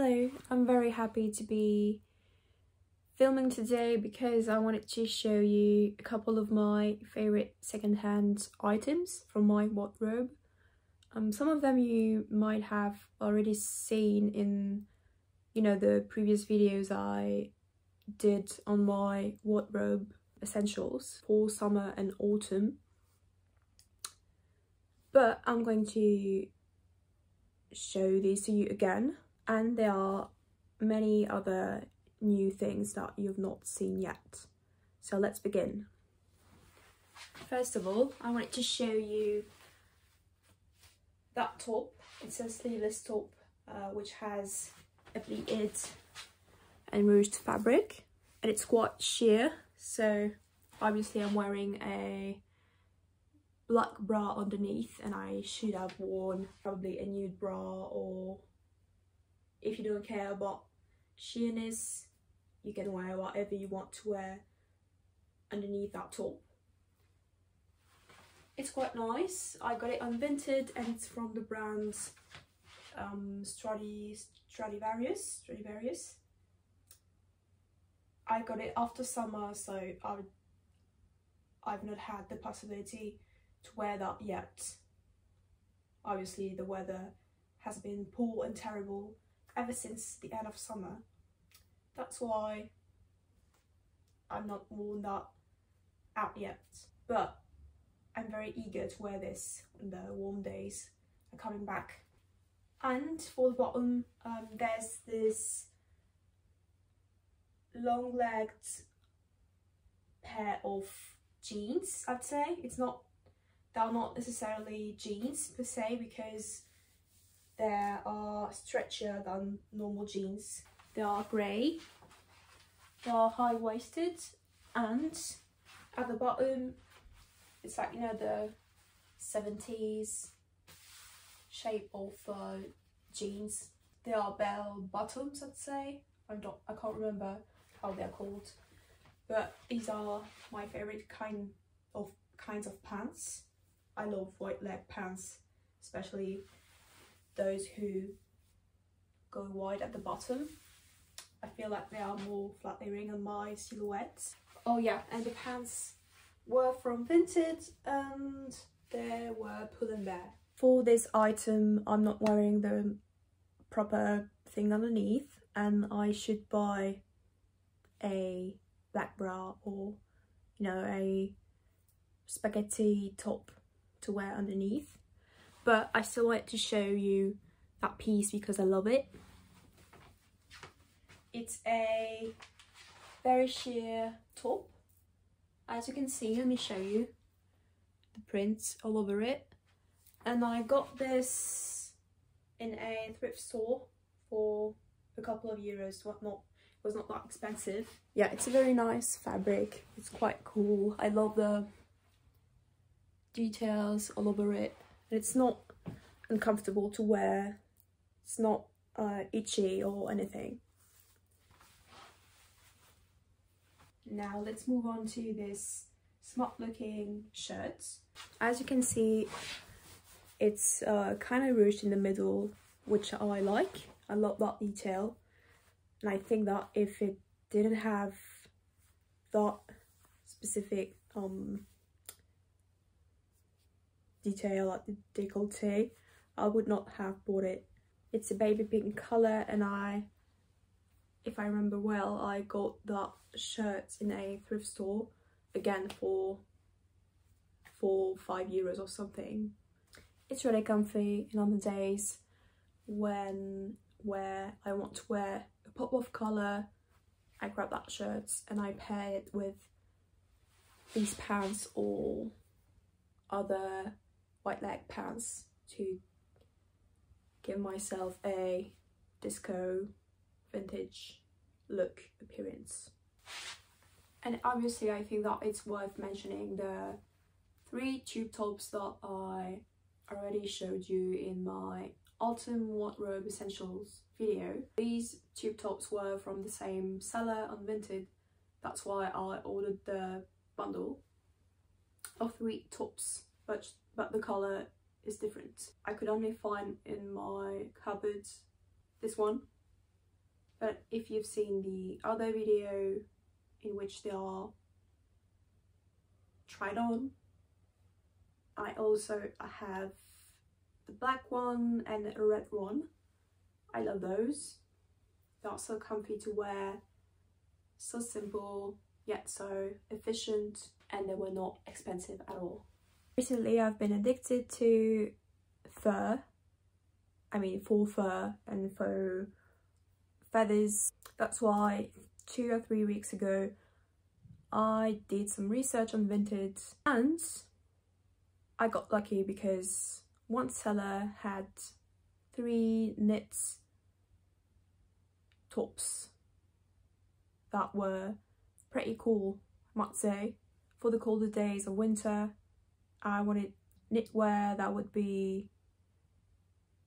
Hello, I'm very happy to be filming today because I wanted to show you a couple of my favorite secondhand items from my wardrobe. Um, some of them you might have already seen in, you know, the previous videos I did on my wardrobe essentials for summer and autumn. But I'm going to show these to you again and there are many other new things that you've not seen yet. So let's begin. First of all, I wanted to show you that top. It's a sleeveless top uh, which has a pleated and ruched fabric and it's quite sheer so obviously I'm wearing a black bra underneath and I should have worn probably a nude bra or if you don't care about sheerness you can wear whatever you want to wear underneath that top. It's quite nice. I got it on Vinted and it's from the brand um, Stradi, Stradivarius Stradivarius. I got it after summer so I I've not had the possibility to wear that yet. Obviously the weather has been poor and terrible ever since the end of summer. That's why I'm not worn that out yet. But I'm very eager to wear this when the warm days are coming back. And for the bottom, um, there's this long-legged pair of jeans, I'd say. It's not, they're not necessarily jeans per se because they are stretchier than normal jeans. They are grey, they are high-waisted and at the bottom it's like, you know, the 70s shape of uh, jeans. They are bell bottoms, I'd say. I don't, I can't remember how they're called, but these are my favorite kind of kinds of pants. I love white leg pants, especially those who go wide at the bottom. I feel like they are more flat flattering on my silhouette. Oh yeah, and the pants were from Vinted and they were Pull and Bear. For this item, I'm not wearing the proper thing underneath and I should buy a black bra or, you know, a spaghetti top to wear underneath but I still wanted to show you that piece because I love it. It's a very sheer top. As you can see, let me show you the prints all over it. And I got this in a thrift store for a couple of euros, whatnot. It was not that expensive. Yeah, it's a very nice fabric. It's quite cool. I love the details all over it and it's not uncomfortable to wear. It's not uh, itchy or anything. Now let's move on to this smart looking shirt. As you can see it's uh, kind of ruched in the middle which I like I love that detail. And I think that if it didn't have that specific um detail like the decollete I would not have bought it. It's a baby pink color and I if I remember well I got that shirt in a thrift store again for four five euros or something. It's really comfy and on the days when where I want to wear a pop of color I grab that shirt and I pair it with these pants or other white leg pants to give myself a disco vintage look appearance. And obviously I think that it's worth mentioning the three tube tops that I already showed you in my autumn wardrobe essentials video. These tube tops were from the same seller on Vinted. That's why I ordered the bundle of three tops but but the colour is different. I could only find in my cupboard this one. But if you've seen the other video in which they are tried on I also have the black one and a red one. I love those. They're so comfy to wear so simple yet so efficient and they were not expensive at all recently I've been addicted to fur. I mean faux fur and faux feathers. That's why two or three weeks ago I did some research on Vinted. And I got lucky because one seller had three knit tops that were pretty cool I might say for the colder days of winter I wanted knitwear that would be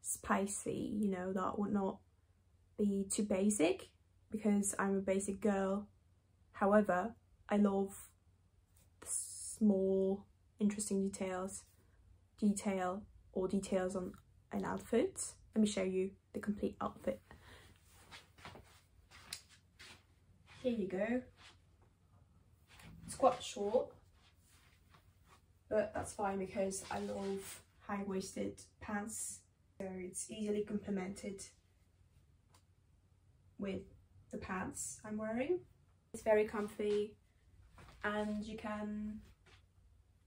spicy you know that would not be too basic because I'm a basic girl. However, I love the small interesting details, detail or details on an outfit. Let me show you the complete outfit. Here you go. It's quite short, but that's fine because I love high-waisted pants. So it's easily complemented with the pants I'm wearing. It's very comfy and you can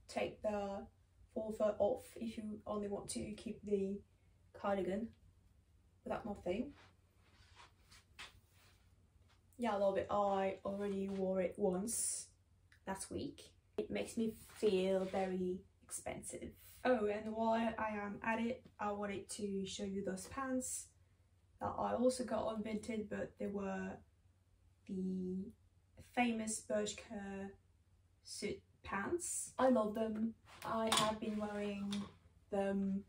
take the fur off if you only want to keep the cardigan without nothing. Yeah, I love it. I already wore it once last week. It makes me feel very expensive. Oh, and while I am um, at it, I wanted to show you those pants that I also got on Vinted, but they were the famous Bershka suit pants. I love them. I have been wearing them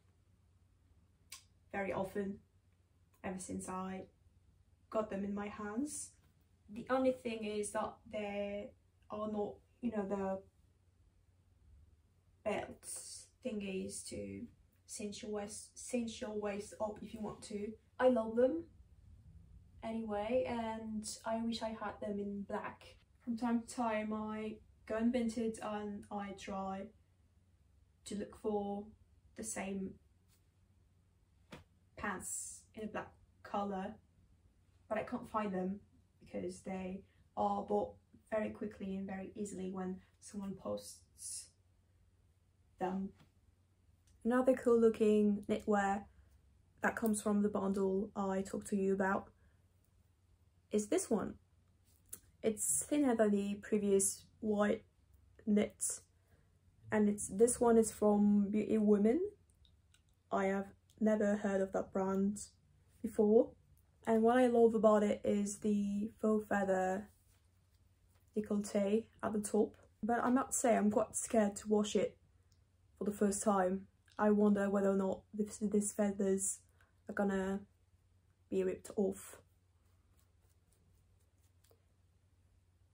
very often ever since I got them in my hands. The only thing is that they are not, you know, the belts thingies to cinch your waist, cinch your waist up if you want to. I love them anyway and I wish I had them in black. From time to time I go on Vinted and I try to look for the same pants in a black colour but I can't find them because they are bought very quickly and very easily when someone posts them. Another cool looking knitwear that comes from the bundle I talked to you about is this one. It's thinner than the previous white knit and it's this one is from Beauty Women. I have never heard of that brand before and what I love about it is the faux feather decollete at the top but I must say I'm quite scared to wash it for the first time. I wonder whether or not this, this feathers are gonna be ripped off.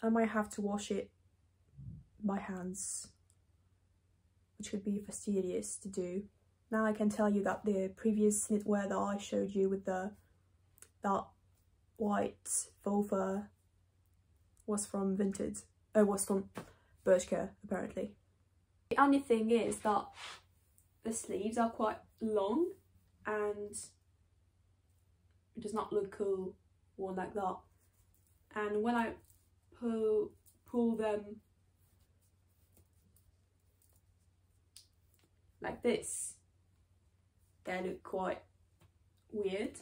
I might have to wash it by hands, which would be fastidious to do. Now I can tell you that the previous knitwear that I showed you with the that white fur was from Vinted. Oh, was from Bershka apparently. The only thing is that the sleeves are quite long and it does not look cool worn like that. And when I pull pull them like this they look quite weird.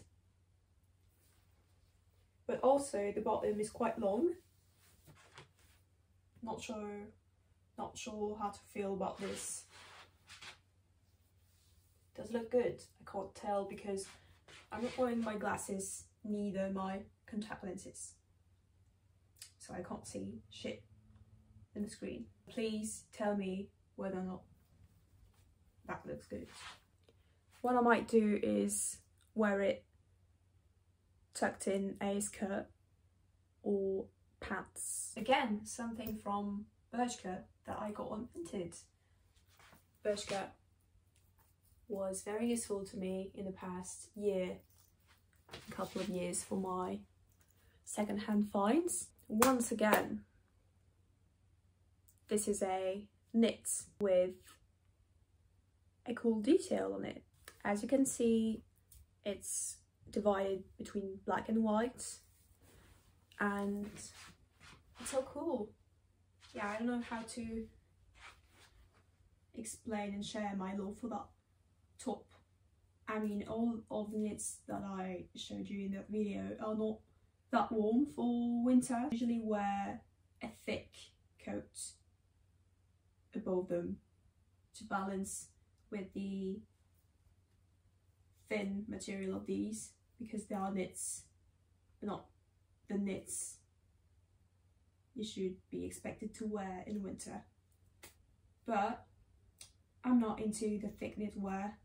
But also the bottom is quite long. Not sure not sure how to feel about this does look good I can't tell because I'm not wearing my glasses, neither my contact lenses. So I can't see shit in the screen. Please tell me whether or not that looks good. What I might do is wear it tucked in a skirt or pants. Again, something from Bershka that I got on Vinted. Bershka was very useful to me in the past year, a couple of years for my secondhand finds. Once again, this is a knit with a cool detail on it. As you can see, it's divided between black and white and it's so cool. Yeah, I don't know how to explain and share my love for that top. I mean, all of the knits that I showed you in that video are not that warm for winter. I usually wear a thick coat above them to balance with the thin material of these because they are knits, but not the knits you should be expected to wear in winter. But I'm not into the thick wear.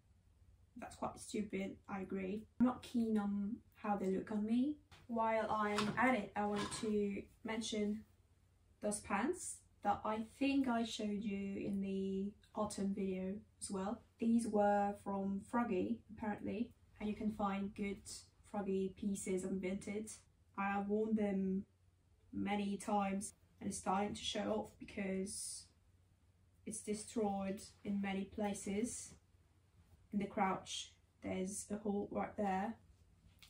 That's quite stupid, I agree. I'm not keen on how they look on me. While I'm at it, I want to mention those pants that I think I showed you in the autumn video as well. These were from Froggy, apparently, and you can find good Froggy pieces on Vinted. I have worn them many times and it's starting to show off because it's destroyed in many places. In the crouch, there's a hole right there.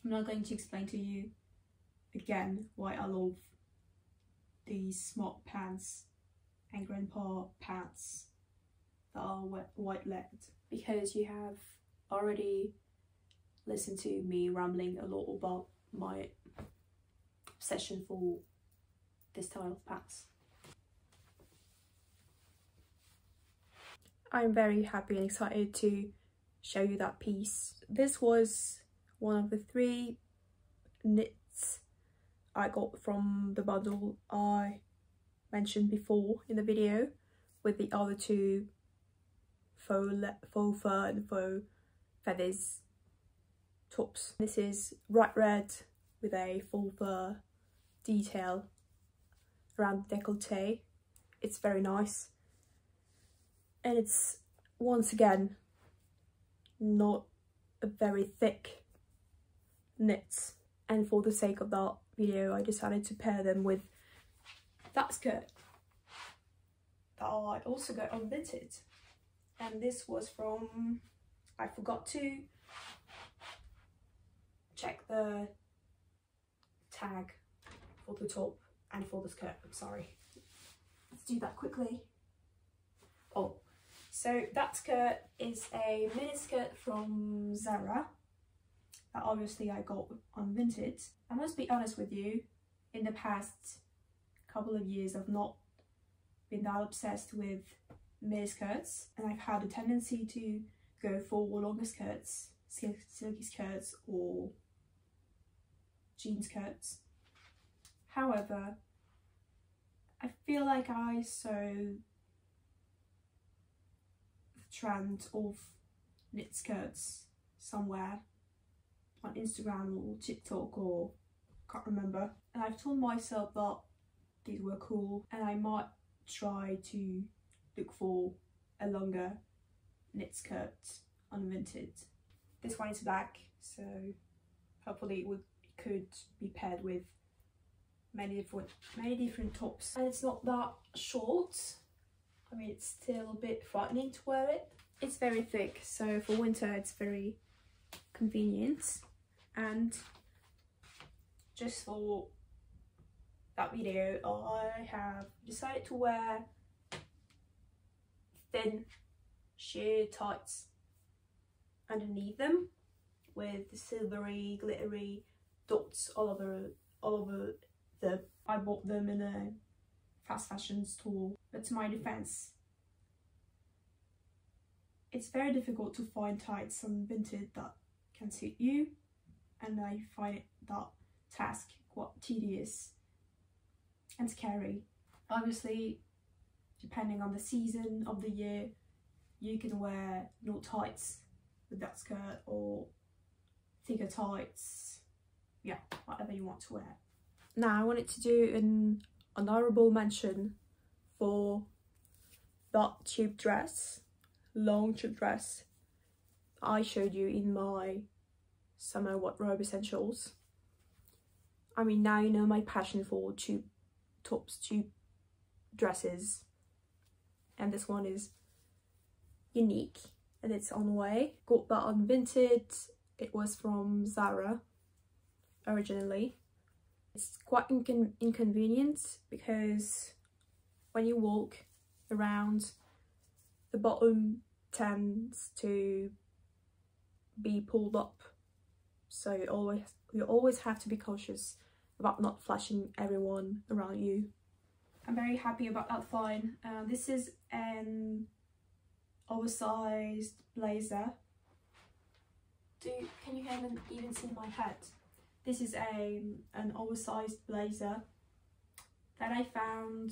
I'm not going to explain to you again why I love these smart pants and grandpa pants that are white legged because you have already listened to me rambling a lot about my obsession for this style of pants. I'm very happy and excited to show you that piece. This was one of the three knits I got from the bundle I mentioned before in the video with the other two faux, faux fur and faux feathers tops. This is bright red with a full fur detail around the decollete. It's very nice. And it's, once again, not a very thick knit. And for the sake of that video, I decided to pair them with that skirt that I also got on Vinted. And this was from, I forgot to check the tag for the top and for the skirt, I'm sorry. Let's do that quickly. Oh, so that skirt is a miniskirt from Zara that obviously I got on Vinted. I must be honest with you, in the past couple of years I've not been that obsessed with miniskirts and I've had a tendency to go for longer skirts, silky skirts or jean skirts. However, I feel like I saw the trend of knit skirts somewhere on Instagram or TikTok or can't remember and I've told myself that these were cool and I might try to look for a longer knit skirt on Vinted. This one is black so hopefully it would could be paired with many different many different tops. And it's not that short. I mean it's still a bit frightening to wear it. It's very thick so for winter it's very convenient. And just for that video I have decided to wear thin sheer tights underneath them with silvery glittery dots all over all over I bought them in a fast fashion store but to my defense it's very difficult to find tights on Vinted that can suit you and I find that task quite tedious and scary. Obviously, depending on the season of the year, you can wear no tights with that skirt or thicker tights, yeah, whatever you want to wear. Now I wanted to do an honourable mention for that tube dress, long tube dress I showed you in my summer wardrobe essentials. I mean, now you know my passion for tube tops, tube dresses. And this one is unique and it's on the way. Got that on Vinted. It was from Zara originally. It's quite incon inconvenient because when you walk around, the bottom tends to be pulled up. So you always you always have to be cautious about not flashing everyone around you. I'm very happy about that find. Uh, this is an oversized blazer. Do can you even even see my head? This is a an oversized blazer that I found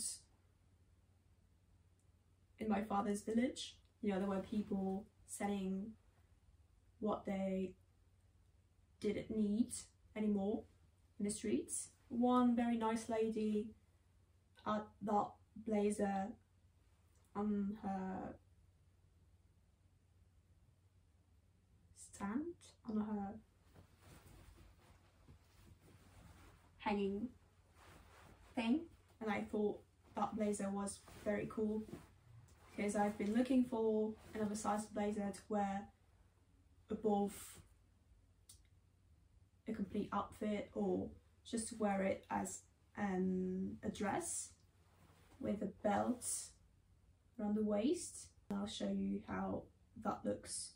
in my father's village. You know, there were people selling what they didn't need anymore in the streets. One very nice lady had that blazer on her stand, on her hanging thing and I thought that blazer was very cool because I've been looking for an oversized blazer to wear above a complete outfit or just to wear it as um, a dress with a belt around the waist. I'll show you how that looks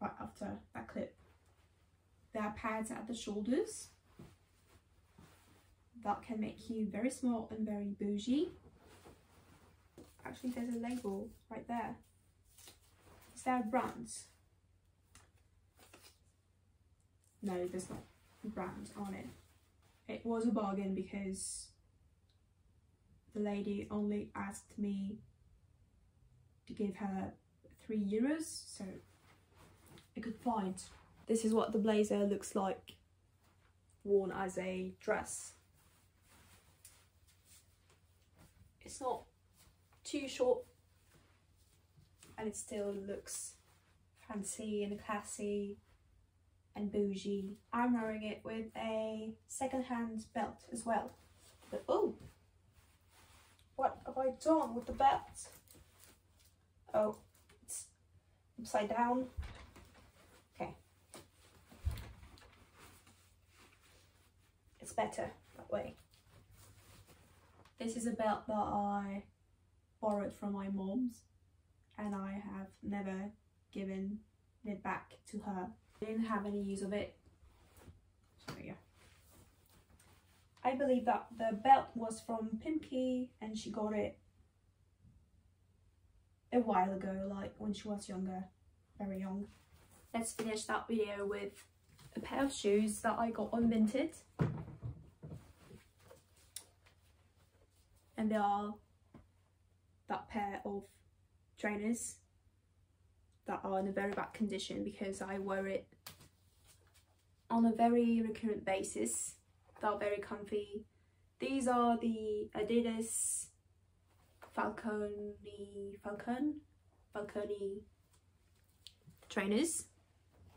right after that clip. There are pads at the shoulders that can make you very small and very bougie. Actually, there's a label right there. Is there a brand? No, there's not a brand on it. It was a bargain because the lady only asked me to give her three euros, so I could find. This is what the blazer looks like worn as a dress. It's not too short and it still looks fancy and classy and bougie. I'm wearing it with a second-hand belt as well. But oh, what have I done with the belt? Oh, it's upside down. Okay. It's better that way. This is a belt that I borrowed from my mom's and I have never given it back to her. I didn't have any use of it. So yeah. I believe that the belt was from Pimkie and she got it a while ago, like when she was younger, very young. Let's finish that video with a pair of shoes that I got on Vinted. And they are that pair of trainers that are in a very bad condition because I wear it on a very recurrent basis. They're very comfy. These are the Adidas Falconi, Falcon, Falconi trainers.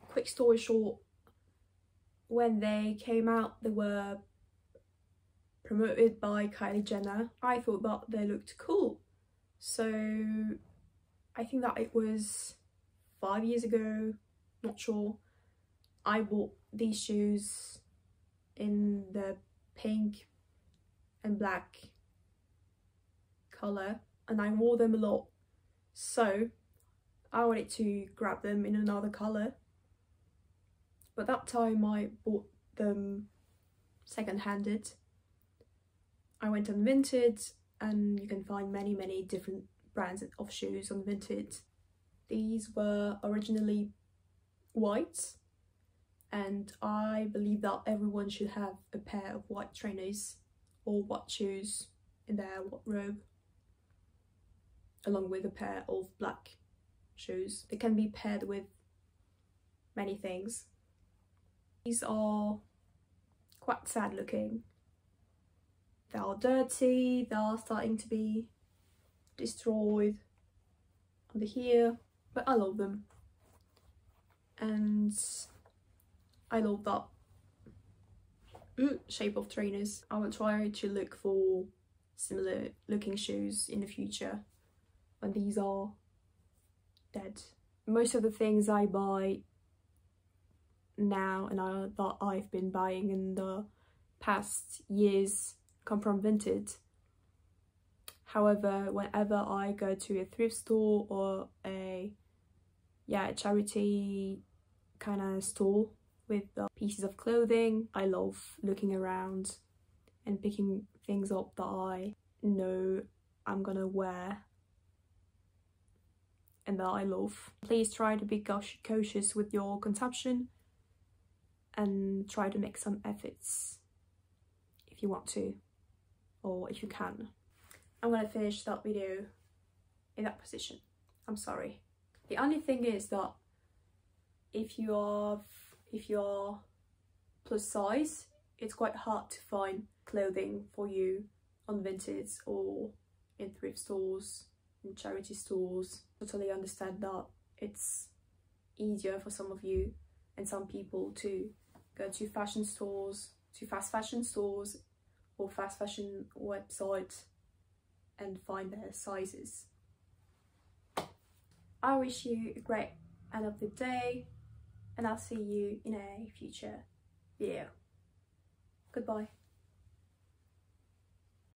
Quick story short, when they came out they were promoted by Kylie Jenner. I thought that they looked cool. So I think that it was five years ago, not sure. I bought these shoes in the pink and black colour and I wore them a lot. So I wanted to grab them in another colour. But that time I bought them second-handed. I went on Vinted and you can find many many different brands of shoes on Vinted. These were originally white and I believe that everyone should have a pair of white trainers or white shoes in their wardrobe along with a pair of black shoes. They can be paired with many things. These are quite sad looking they are dirty, they are starting to be destroyed under here, but I love them. And I love that mm, shape of trainers. I will try to look for similar looking shoes in the future when these are dead. Most of the things I buy now and I, that I've been buying in the past years come from Vinted. However, whenever I go to a thrift store or a yeah, a charity kind of store with pieces of clothing, I love looking around and picking things up that I know I'm gonna wear and that I love. Please try to be cautious with your consumption and try to make some efforts if you want to or if you can. I'm gonna finish that video in that position. I'm sorry. The only thing is that if you are if you are plus size, it's quite hard to find clothing for you on Vinted or in thrift stores, in charity stores. Totally understand that it's easier for some of you and some people to go to fashion stores, to fast fashion stores or fast fashion website and find their sizes. I wish you a great end of the day and I'll see you in a future video. Goodbye.